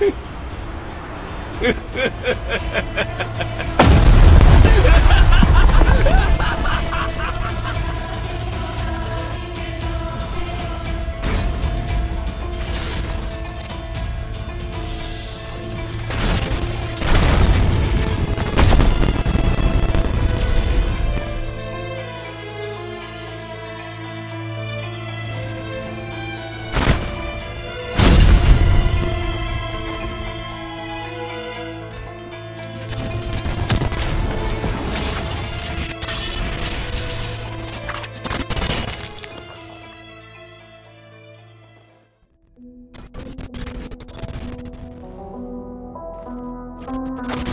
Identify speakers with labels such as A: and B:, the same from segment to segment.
A: Ha ha ha ha ha! そう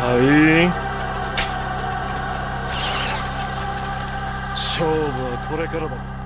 B: はい。勝負はこれからだ。